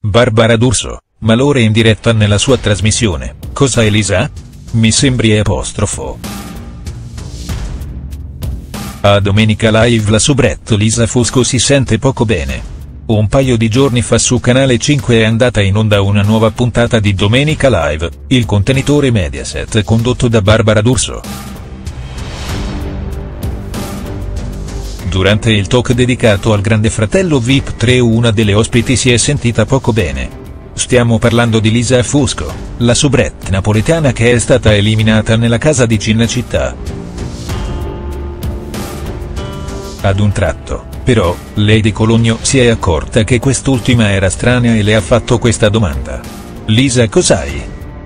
Barbara D'Urso, malore in diretta nella sua trasmissione, Cosa Elisa? Mi sembri apostrofo. A Domenica Live la soubrette Lisa Fusco si sente poco bene. Un paio di giorni fa su Canale 5 è andata in onda una nuova puntata di Domenica Live, il contenitore Mediaset condotto da Barbara D'Urso. Durante il talk dedicato al grande fratello VIP 3 una delle ospiti si è sentita poco bene. Stiamo parlando di Lisa Fusco, la soubrette napoletana che è stata eliminata nella casa di Cinecittà. Ad un tratto, però, Lady Cologno si è accorta che quest'ultima era strana e le ha fatto questa domanda. Lisa cos'hai?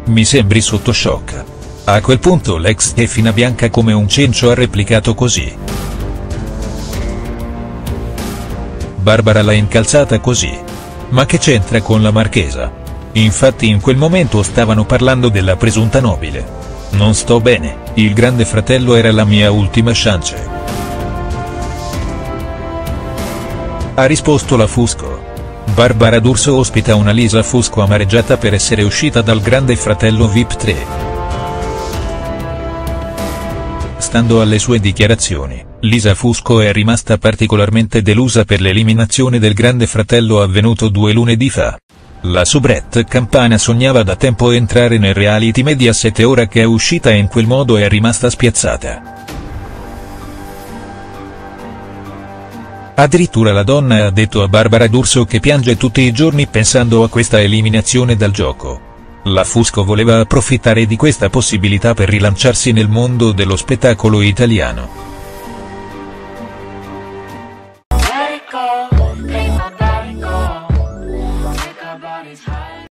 Mi sembri sotto shock. A quel punto l'ex Stefina Bianca come un cencio ha replicato così. Barbara l'ha incalzata così. Ma che c'entra con la marchesa? Infatti in quel momento stavano parlando della presunta nobile. Non sto bene, il grande fratello era la mia ultima chance. Ha risposto la Fusco. Barbara D'Urso ospita una Lisa Fusco amareggiata per essere uscita dal grande fratello VIP 3. Stando alle sue dichiarazioni, Lisa Fusco è rimasta particolarmente delusa per l'eliminazione del grande fratello avvenuto due lunedì fa. La soubrette campana sognava da tempo entrare nel reality Mediaset e ora che è uscita in quel modo è rimasta spiazzata. Addirittura la donna ha detto a Barbara D'Urso che piange tutti i giorni pensando a questa eliminazione dal gioco. La Fusco voleva approfittare di questa possibilità per rilanciarsi nel mondo dello spettacolo italiano.